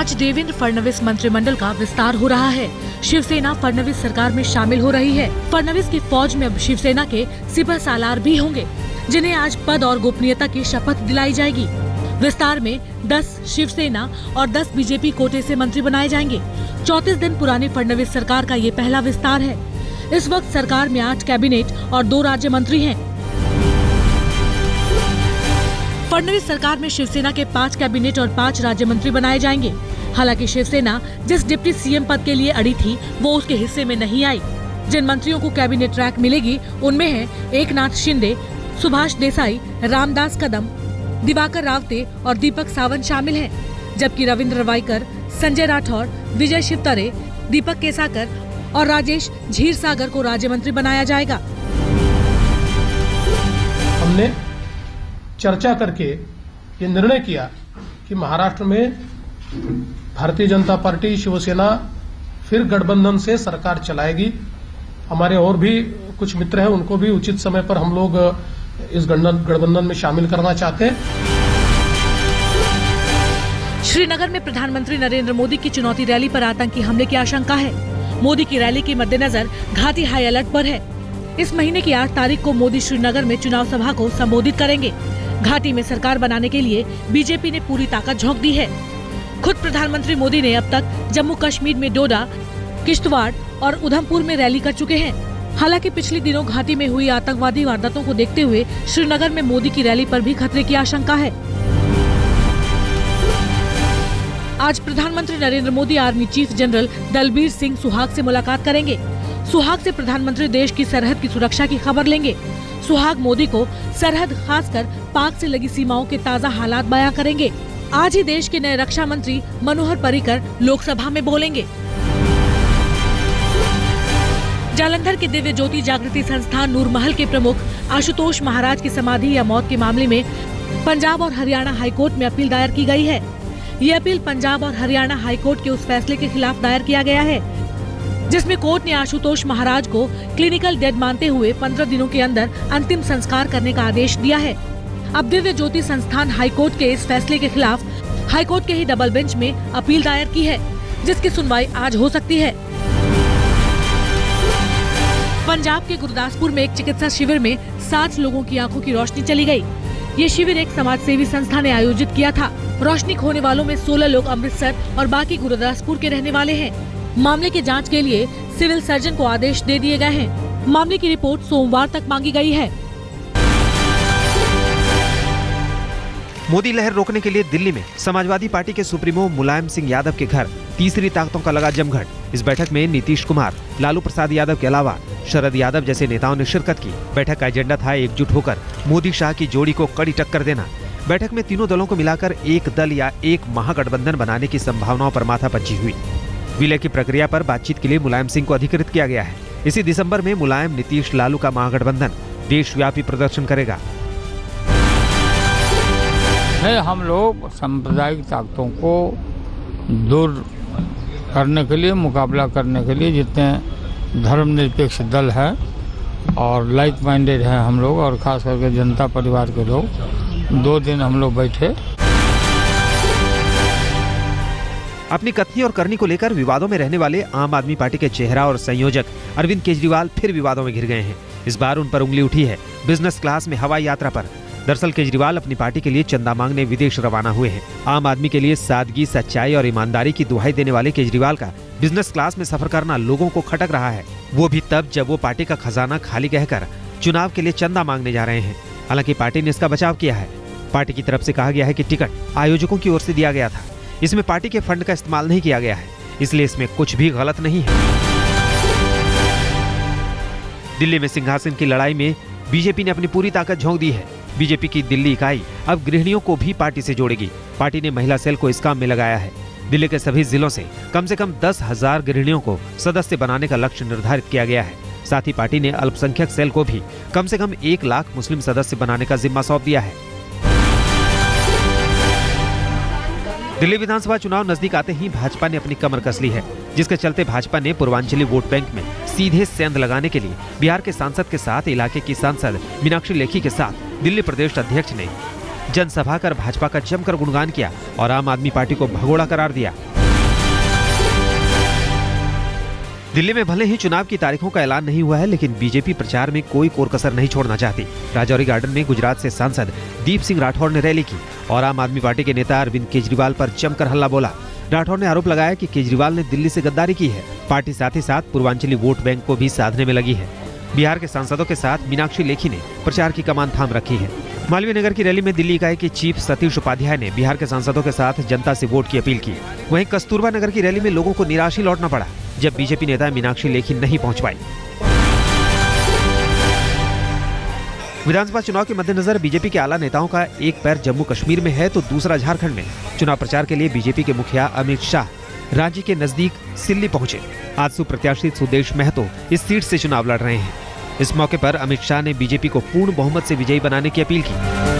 आज देवेंद्र फडणवीस मंत्रिमंडल का विस्तार हो रहा है। शिवसेना फडणवीस सरकार में शामिल हो रही है। फडणवीस की फौज में अब शिवसेना के सिपह सालार भी होंगे, जिन्हें आज पद और गोपनीयता की शपथ दिलाई जाएगी। विस्तार में 10 शिवसेना और 10 बीजेपी कोटे से मंत्री बनाए जाएँगे। चौतीस दिन पुरानी फडणवीस सरकार का ये पहला विस्तार है। इस वक्त सरकार में आठ कैबिनेट और दो राज्य मंत्री हैं। फडणवीस सरकार में शिवसेना के पाँच कैबिनेट और पाँच राज्य मंत्री बनाए जाएँगे। हालाँकि शिवसेना जिस डिप्टी सीएम पद के लिए अड़ी थी वो उसके हिस्से में नहीं आई। जिन मंत्रियों को कैबिनेट रैंक मिलेगी उनमें है एक नाथ शिंदे सुभाष देसाई रामदास कदम दिवाकर रावते और दीपक सावंत शामिल हैं, जबकि रविंद्र रवाईकर संजय राठौर विजय शिवतरे दीपक केसाकर और राजेश झीर सागर को राज्य मंत्री बनाया जाएगा। हमने चर्चा करके ये निर्णय किया कि महाराष्ट्र में भारतीय जनता पार्टी शिवसेना फिर गठबंधन से सरकार चलाएगी। हमारे और भी कुछ मित्र हैं, उनको भी उचित समय पर हम लोग इस गठबंधन में शामिल करना चाहते हैं। श्रीनगर में प्रधानमंत्री नरेंद्र मोदी की चुनौती रैली पर आतंकी हमले की आशंका है। मोदी की रैली के मद्देनजर घाटी हाई अलर्ट पर है। इस महीने की आठ तारीख को मोदी श्रीनगर में चुनाव सभा को संबोधित करेंगे। घाटी में सरकार बनाने के लिए बीजेपी ने पूरी ताकत झोंक दी है। खुद प्रधानमंत्री मोदी ने अब तक जम्मू कश्मीर में डोडा, किश्तवाड़ और उधमपुर में रैली कर चुके हैं। हालाँकि पिछले दिनों घाटी में हुई आतंकवादी वारदातों को देखते हुए श्रीनगर में मोदी की रैली पर भी खतरे की आशंका है। आज प्रधानमंत्री Narendra Modi, army chief general Dalbir Singh Suhag से मुलाकात करेंगे। सुहाग से प्रधानमंत्री देश की सरहद की सुरक्षा की खबर लेंगे। सुहाग मोदी को सरहद खासकर पाक से लगी सीमाओं के ताज़ा हालात बयां करेंगे। आज ही देश के नए रक्षा मंत्री मनोहर पर्रिकर लोकसभा में बोलेंगे। जालंधर के दिव्य ज्योति जागृति संस्थान नूरमहल के प्रमुख आशुतोष महाराज की समाधि या मौत के मामले में पंजाब और हरियाणा हाईकोर्ट में अपील दायर की गई है। ये अपील पंजाब और हरियाणा हाईकोर्ट के उस फैसले के खिलाफ दायर किया गया है, जिसमें कोर्ट ने आशुतोष महाराज को क्लिनिकल डेड मानते हुए पंद्रह दिनों के अंदर अंतिम संस्कार करने का आदेश दिया है। अब दिव्य ज्योति संस्थान हाईकोर्ट के इस फैसले के खिलाफ हाईकोर्ट के ही डबल बेंच में अपील दायर की है, जिसकी सुनवाई आज हो सकती है। पंजाब के गुरदासपुर में एक चिकित्सा शिविर में सात लोगों की आँखों की रोशनी चली गई। ये शिविर एक समाज सेवी संस्था ने आयोजित किया था। रोशनी खोने वालों में 16 लोग अमृतसर और बाकी गुरदासपुर के रहने वाले हैं। मामले के जाँच के लिए सिविल सर्जन को आदेश दे दिए गए हैं। मामले की रिपोर्ट सोमवार तक मांगी गई है। मोदी लहर रोकने के लिए दिल्ली में समाजवादी पार्टी के सुप्रीमो मुलायम सिंह यादव के घर, तीसरी ताकतों का लगा जमघट। इस बैठक में नीतीश कुमार, लालू प्रसाद यादव के अलावा शरद यादव जैसे नेताओं ने शिरकत की। बैठक का एजेंडा था एकजुट होकर मोदी शाह की जोड़ी को कड़ी टक्कर देना। बैठक में तीनों दलों को मिलाकर एक दल या एक महागठबंधन बनाने की संभावनाओं पर माथा पच्ची हुई। विलय की प्रक्रिया पर बातचीत के लिए मुलायम सिंह को अधिकृत किया गया है। इसी दिसंबर में मुलायम नीतीश लालू का महागठबंधन देशव्यापी प्रदर्शन करेगा। है हम लोग सांप्रदायिक ताकतों को दूर करने के लिए, मुकाबला करने के लिए जितने धर्मनिरपेक्ष दल हैं और लाइक माइंडेड हैं हम लोग और ख़ास करके जनता परिवार के लोग, दो दिन हम लोग बैठे। अपनी कथनी और करनी को लेकर विवादों में रहने वाले आम आदमी पार्टी के चेहरा और संयोजक अरविंद केजरीवाल फिर विवादों में घिर गए हैं। इस बार उन पर उंगली उठी है। बिज़नेस क्लास में हवाई यात्रा पर। दरअसल केजरीवाल अपनी पार्टी के लिए चंदा मांगने विदेश रवाना हुए हैं। आम आदमी के लिए सादगी, सच्चाई और ईमानदारी की दुहाई देने वाले केजरीवाल का बिज़नेस क्लास में सफ़र करना लोगों को खटक रहा है। वो भी तब जब वो पार्टी का खजाना खाली कहकर चुनाव के लिए चंदा मांगने जा रहे हैं। हालाँकि पार्टी ने इसका बचाव किया है। पार्टी की तरफ़ से कहा गया है कि टिकट आयोजकों की ओर से दिया गया था। इसमें पार्टी के फंड का इस्तेमाल नहीं किया गया है। इसलिए इसमें कुछ भी गलत नहीं है। दिल्ली में सिंहासन की लड़ाई में बीजेपी ने अपनी पूरी ताकत झोंक दी है। बीजेपी की दिल्ली इकाई अब गृहिणियों को भी पार्टी से जोड़ेगी। पार्टी ने महिला सेल को इस काम में लगाया है। दिल्ली के सभी जिलों से कम से कम दस हज़ार गृहिणियों को सदस्य बनाने का लक्ष्य निर्धारित किया गया है। साथ ही पार्टी ने अल्पसंख्यक सेल को भी कम से कम एक लाख मुस्लिम सदस्य बनाने का जिम्मा सौंप दिया है। दिल्ली विधानसभा चुनाव नज़दीक आते ही भाजपा ने अपनी कमर कस ली है। जिसके चलते भाजपा ने पूर्वांचली वोट बैंक में सीधे सेंध लगाने के लिए बिहार के सांसद के साथ, इलाके की सांसद मीनाक्षी लेखी के साथ दिल्ली प्रदेश अध्यक्ष ने जनसभा कर भाजपा का जमकर गुणगान किया और आम आदमी पार्टी को भगोड़ा करार दिया। दिल्ली में भले ही चुनाव की तारीखों का ऐलान नहीं हुआ है, लेकिन बीजेपी प्रचार में कोई कोर कसर नहीं छोड़ना चाहती। राजौरी गार्डन में गुजरात से सांसद दीप सिंह राठौर ने रैली की और आम आदमी पार्टी के नेता अरविंद केजरीवाल पर जमकर हल्ला बोला। राठौर ने आरोप लगाया कि केजरीवाल ने दिल्ली से गद्दारी की है। पार्टी साथ ही साथ पूर्वांचली वोट बैंक को भी साधने में लगी है। बिहार के सांसदों के साथ मीनाक्षी लेखी ने प्रचार की कमान थाम रखी है। मालवीय नगर की रैली में दिल्ली इकाई के चीफ सतीश उपाध्याय ने बिहार के सांसदों के साथ जनता से वोट की अपील की। वहीं कस्तूरबा नगर की रैली में लोगों को निराश लौटना पड़ा, जब बीजेपी नेता मीनाक्षी लेखी नहीं पहुँच पाई। विधानसभा चुनाव के मद्देनजर बीजेपी के आला नेताओं का एक पैर जम्मू कश्मीर में है तो दूसरा झारखंड में। चुनाव प्रचार के लिए बीजेपी के मुखिया अमित शाह रांची के नज़दीक सिल्ली पहुँचे। आजसू प्रत्याशी सुदेश महतो इस सीट से चुनाव लड़ रहे हैं। इस मौके पर अमित शाह ने बीजेपी को पूर्ण बहुमत से विजयी बनाने की अपील की।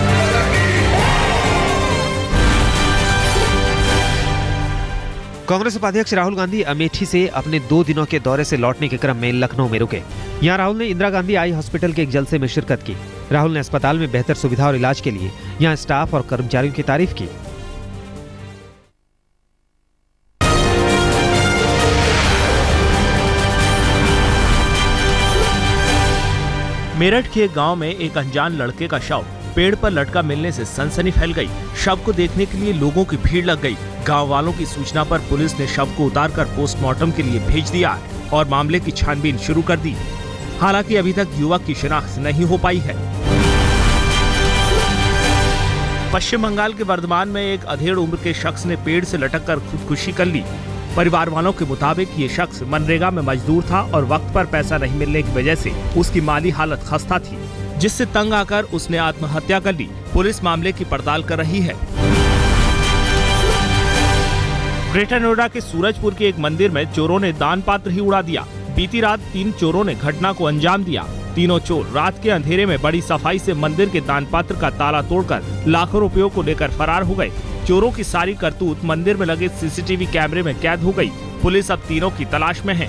कांग्रेस उपाध्यक्ष राहुल गांधी अमेठी से अपने दो दिनों के दौरे से लौटने के क्रम में लखनऊ में रुके। यहाँ राहुल ने इंदिरा गांधी आई हॉस्पिटल के एक जलसे में शिरकत की। राहुल ने अस्पताल में बेहतर सुविधा और इलाज के लिए यहाँ स्टाफ और कर्मचारियों की तारीफ़ की। मेरठ के गाँव में एक अनजान लड़के का शव पेड़ पर लटका मिलने से सनसनी फैल गई। शव को देखने के लिए लोगों की भीड़ लग गई। गाँव वालों की सूचना पर पुलिस ने शव को उतारकर पोस्टमार्टम के लिए भेज दिया और मामले की छानबीन शुरू कर दी। हालाँकि अभी तक युवक की शिनाख्त नहीं हो पाई है। पश्चिम बंगाल के वर्धमान में एक अधेड़ उम्र के शख्स ने पेड़ से लटक कर खुदकुशी कर ली। परिवार वालों के मुताबिक ये शख्स मनरेगा में मजदूर था और वक्त पर पैसा नहीं मिलने की वजह से उसकी माली हालत खस्ता थी, जिससे तंग आकर उसने आत्महत्या कर ली। पुलिस मामले की पड़ताल कर रही है। ग्रेटर नोएडा के सूरजपुर के एक मंदिर में चोरों ने दान पात्र ही उड़ा दिया। बीती रात तीन चोरों ने घटना को अंजाम दिया। तीनों चोर रात के अंधेरे में बड़ी सफ़ाई से मंदिर के दान पात्र का ताला तोड़कर लाखों रुपयों को लेकर फरार हो गए। चोरों की सारी करतूत मंदिर में लगे सीसीटीवी कैमरे में कैद हो गई। पुलिस अब तीनों की तलाश में है।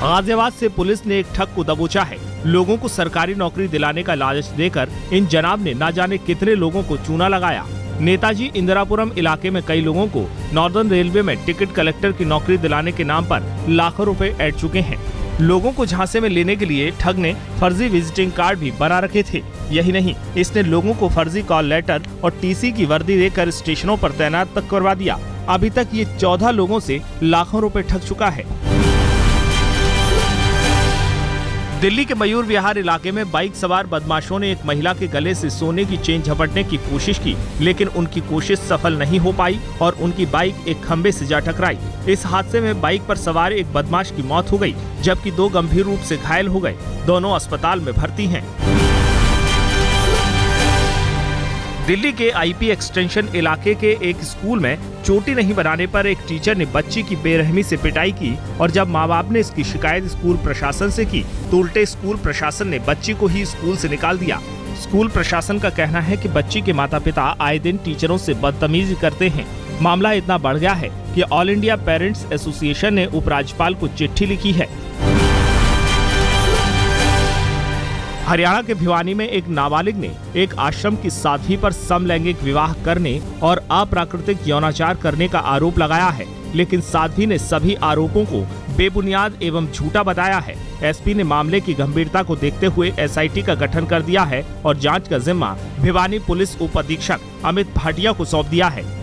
गाजियाबाद से पुलिस ने एक ठग को दबोचा है। लोगों को सरकारी नौकरी दिलाने का लालच देकर इन जनाब ने न जाने कितने लोगों को चूना लगाया। नेताजी इंदिरापुरम इलाके में कई लोगों को नॉर्दर्न रेलवे में टिकट कलेक्टर की नौकरी दिलाने के नाम पर लाखों रुपए ऐड चुके हैं। लोगों को झांसे में लेने के लिए ठग ने फर्जी विजिटिंग कार्ड भी बना रखे थे। यही नहीं, इसने लोगों को फर्जी कॉल लेटर और टीसी की वर्दी देकर स्टेशनों पर तैनात तक करवा दिया। अभी तक ये चौदह लोगों से लाखों रुपए ठग चुका है। दिल्ली के मयूर विहार इलाके में बाइक सवार बदमाशों ने एक महिला के गले से सोने की चेन झपटने की कोशिश की, लेकिन उनकी कोशिश सफल नहीं हो पाई और उनकी बाइक एक खम्बे से जा टकराई। इस हादसे में बाइक पर सवार एक बदमाश की मौत हो गई, जबकि दो गंभीर रूप से घायल हो गए। दोनों अस्पताल में भर्ती हैं। दिल्ली के आईपी एक्सटेंशन इलाके के एक स्कूल में चोटी नहीं बनाने पर एक टीचर ने बच्ची की बेरहमी से पिटाई की और जब माँ बाप ने इसकी शिकायत स्कूल प्रशासन से की तो उल्टे स्कूल प्रशासन ने बच्ची को ही स्कूल से निकाल दिया। स्कूल प्रशासन का कहना है कि बच्ची के माता पिता आए दिन टीचरों से बदतमीजी करते हैं। मामला इतना बढ़ गया है कि ऑल इंडिया पेरेंट्स एसोसिएशन ने उपराज्यपाल को चिट्ठी लिखी है। हरियाणा के भिवानी में एक नाबालिग ने एक आश्रम की साध्वी पर समलैंगिक विवाह करने और अप्राकृतिक यौनाचार करने का आरोप लगाया है, लेकिन साध्वी ने सभी आरोपों को बेबुनियाद एवं झूठा बताया है। एसपी ने मामले की गंभीरता को देखते हुए एसआईटी का गठन कर दिया है और जाँच का जिम्मा भिवानी पुलिस उप अधीक्षक अमित भाटिया को सौंप दिया है।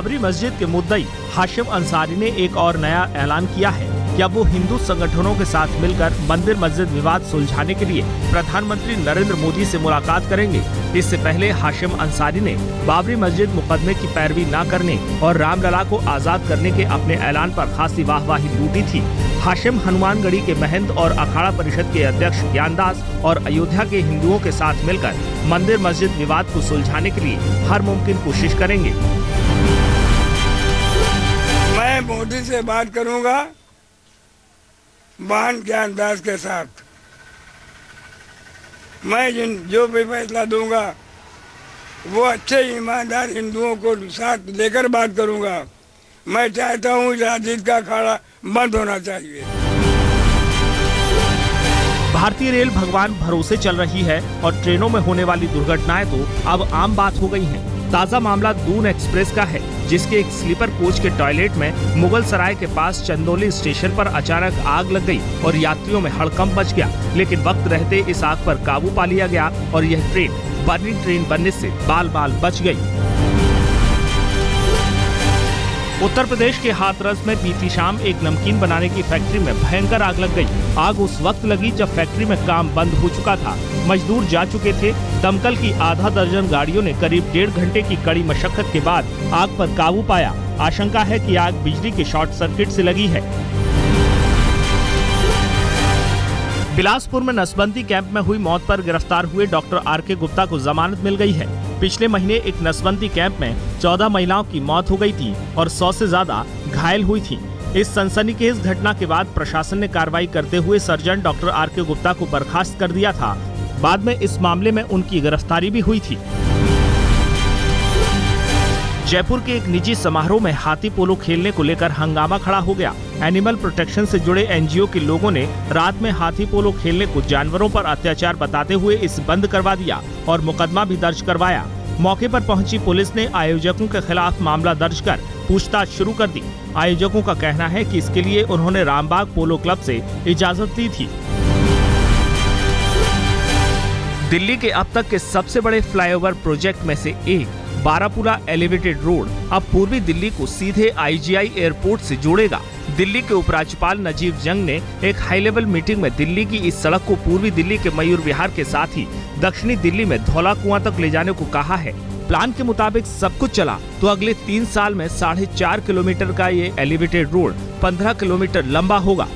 बाबरी मस्जिद के मुद्दई हाशिम अंसारी ने एक और नया ऐलान किया है। कि अब वो हिंदू संगठनों के साथ मिलकर मंदिर मस्जिद विवाद सुलझाने के लिए प्रधानमंत्री नरेंद्र मोदी से मुलाकात करेंगे? इससे पहले हाशिम अंसारी ने बाबरी मस्जिद मुकदमे की पैरवी न करने और रामलला को आज़ाद करने के अपने ऐलान पर खासी वाहवाही लूटी थी। हाशिम हनुमानगढ़ी के महंत और अखाड़ा परिषद के अध्यक्ष ज्ञानदास और अयोध्या के हिंदुओं के साथ मिलकर मंदिर मस्जिद विवाद को सुलझाने के लिए हर मुमकिन कोशिश करेंगे। मोदी से बात करूँगा बहन ज्ञानदास के साथ। मैं जिन, जो भी फैसला दूँगा, वो अच्छे ईमानदार हिंदुओं को साथ लेकर बात करूँगा। मैं चाहता हूँ राजनीति का अखाड़ा बंद होना चाहिए। भारतीय रेल भगवान भरोसे चल रही है और ट्रेनों में होने वाली दुर्घटनाएँ तो अब आम बात हो गई हैं। ताज़ा मामला दून एक्सप्रेस का है। जिसके एक स्लीपर कोच के टॉयलेट में मुगल सराय के पास चंदोली स्टेशन पर अचानक आग लग गई और यात्रियों में हड़कंप मच गया। लेकिन वक्त रहते इस आग पर काबू पा लिया गया और यह ट्रेन बर्निंग ट्रेन बनने से बाल बाल बच गई। उत्तर प्रदेश के हाथरस में बीती शाम एक नमकीन बनाने की फैक्ट्री में भयंकर आग लग गई। आग उस वक्त लगी जब फैक्ट्री में काम बंद हो चुका था। मजदूर जा चुके थे। दमकल की आधा दर्जन गाड़ियों ने करीब डेढ़ घंटे की कड़ी मशक्कत के बाद आग पर काबू पाया। आशंका है कि आग बिजली के शॉर्ट सर्किट से लगी है। बिलासपुर में नसबंदी कैंप में हुई मौत पर गिरफ़्तार हुए डॉक्टर आर के गुप्ता को जमानत मिल गई है। पिछले महीने एक नसबंदी कैंप में 14 महिलाओं की मौत हो गई थी और 100 से ज़्यादा घायल हुई थी। इस सनसनी की इस घटना के बाद प्रशासन ने कार्रवाई करते हुए सर्जन डॉक्टर आर के गुप्ता को बर्खास्त कर दिया था। बाद में इस मामले में उनकी गिरफ्तारी भी हुई थी। जयपुर के एक निजी समारोह में हाथी पोलो खेलने को लेकर हंगामा खड़ा हो गया। एनिमल प्रोटेक्शन से जुड़े एनजीओ के लोगों ने रात में हाथी पोलो खेलने को जानवरों पर अत्याचार बताते हुए इस बंद करवा दिया और मुकदमा भी दर्ज करवाया। मौके पर पहुँची पुलिस ने आयोजकों के खिलाफ मामला दर्ज कर पूछताछ शुरू कर दी। आयोजकों का कहना है कि इसके लिए उन्होंने रामबाग पोलो क्लब से इजाज़त दी थी। दिल्ली के अब तक के सबसे बड़े फ्लाईओवर प्रोजेक्ट में से एक बारापुरा एलिवेटेड रोड अब पूर्वी दिल्ली को सीधे आईजीआई एयरपोर्ट से जोड़ेगा। दिल्ली के उपराज्यपाल नजीब जंग ने एक हाई लेवल मीटिंग में दिल्ली की इस सड़क को पूर्वी दिल्ली के मयूर विहार के साथ ही दक्षिणी दिल्ली में धौला कुआँ तक ले जाने को कहा है। प्लान के मुताबिक सब कुछ चला तो अगले तीन साल में साढ़े चार किलोमीटर का ये एलिवेटेड रोड पंद्रह किलोमीटर लंबा होगा।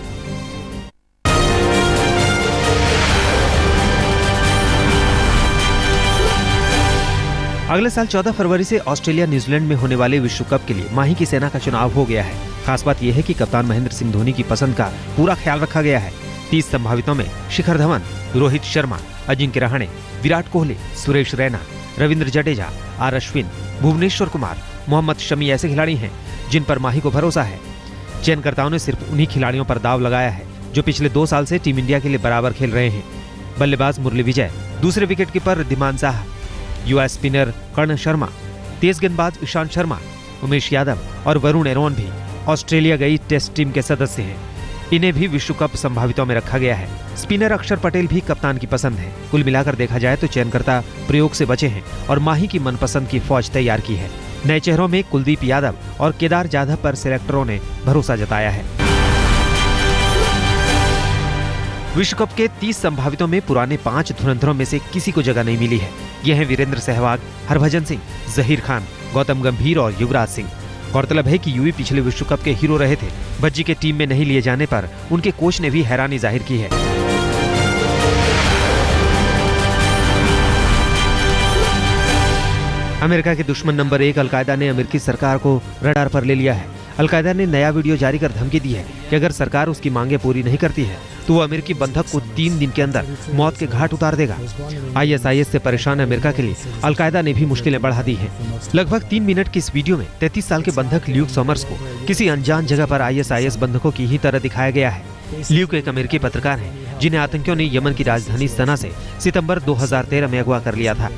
अगले साल 14 फरवरी से ऑस्ट्रेलिया न्यूजीलैंड में होने वाले विश्व कप के लिए माही की सेना का चुनाव हो गया है। खास बात यह है कि कप्तान महेंद्र सिंह धोनी की पसंद का पूरा ख्याल रखा गया है। तीस संभावितों में शिखर धवन, रोहित शर्मा, अजिंक्य रहाणे, विराट कोहली, सुरेश रैना, रविंद्र जडेजा, आर अश्विन, भुवनेश्वर कुमार, मोहम्मद शमी ऐसे खिलाड़ी हैं जिन पर माही को भरोसा है। चयनकर्ताओं ने सिर्फ़ उन्हीं खिलाड़ियों पर दाव लगाया है जो पिछले दो साल से टीम इंडिया के लिए बराबर खेल रहे हैं। बल्लेबाज मुरली विजय दूसरे विकेट कीपर दिमान साह युवा स्पिनर कर्ण शर्मा तेज गेंदबाज ईशांत शर्मा, उमेश यादव और वरुण एरोन भी ऑस्ट्रेलिया गई टेस्ट टीम के सदस्य हैं। इन्हें भी विश्व कप संभावितों में रखा गया है। स्पिनर अक्षर पटेल भी कप्तान की पसंद है। कुल मिलाकर देखा जाए तो चयनकर्ता प्रयोग से बचे हैं और माही की मनपसंद की फौज तैयार की है। नए चेहरों में कुलदीप यादव और केदार जाधव पर सिलेक्टरों ने भरोसा जताया है। विश्व कप के 30 संभावितों में पुराने पाँच धुरंधरों में से किसी को जगह नहीं मिली है। ये हैं वीरेंद्र सहवाग, हरभजन सिंह, जहीर खान, गौतम गंभीर और युवराज सिंह। गौरतलब है कि यूवी पिछले विश्व कप के हीरो रहे थे। भज्जी के टीम में नहीं लिए जाने पर उनके कोच ने भी हैरानी ज़ाहिर की है। अमेरिका के दुश्मन नंबर एक अलकायदा ने अमेरिकी सरकार को रडार पर ले लिया है। अलकायदा ने नया वीडियो जारी कर धमकी दी है कि अगर सरकार उसकी मांगे पूरी नहीं करती है तो वो अमेरिकी बंधक को तीन दिन के अंदर मौत के घाट उतार देगा। आईएसआईएस से परेशान अमेरिका के लिए अलकायदा ने भी मुश्किलें बढ़ा दी हैं। लगभग तीन मिनट की इस वीडियो में 33 साल के बंधक ल्यूक सॉमर्स को किसी अनजान जगह पर आईएसआईएस बंधकों की ही तरह दिखाया गया है। ल्यूक एक अमेरिकी पत्रकार है, जिन्हें आतंकियों ने यमन की राजधानी सना से सितंबर 2013 में अगवा कर लिया था।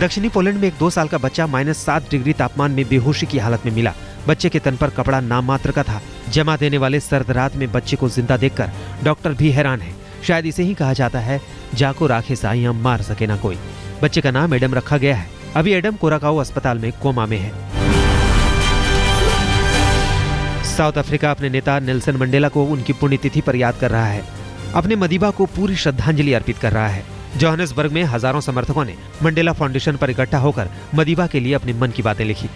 दक्षिणी पोलैंड में एक दो साल का बच्चा माइनस सात डिग्री तापमान में बेहोशी की हालत में मिला। बच्चे के तन पर कपड़ा नाम मात्र का था। जमा देने वाले सर्द रात में बच्चे को ज़िंदा देखकर डॉक्टर भी हैरान है। शायद इसे ही कहा जाता है, जाको राखे साइया मार सके ना कोई। बच्चे का नाम एडम रखा गया है। अभी एडम कोराकाऊ अस्पताल में कोमा में है। साउथ अफ्रीका अपने नेता नेल्सन मंडेला को उनकी पुण्यतिथि पर याद कर रहा है। अपने मदीबा को पूरी श्रद्धांजलि अर्पित कर रहा है। जोहानिसबर्ग में हज़ारों समर्थकों ने मंडेला फाउंडेशन पर इकट्ठा होकर मदीबा के लिए अपने मन की बातें लिखी।